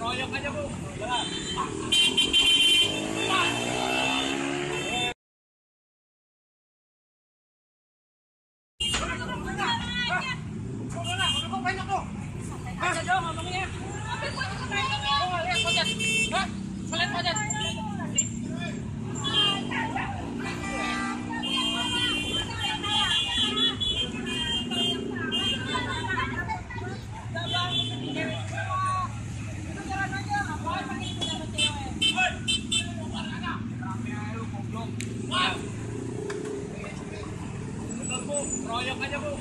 Royok aja bu. Jalan. Aja dong ngomongnya. Oh, lihat pojat. Hah? Lihat pojat. Betul, Bu. Royok aja, Bu.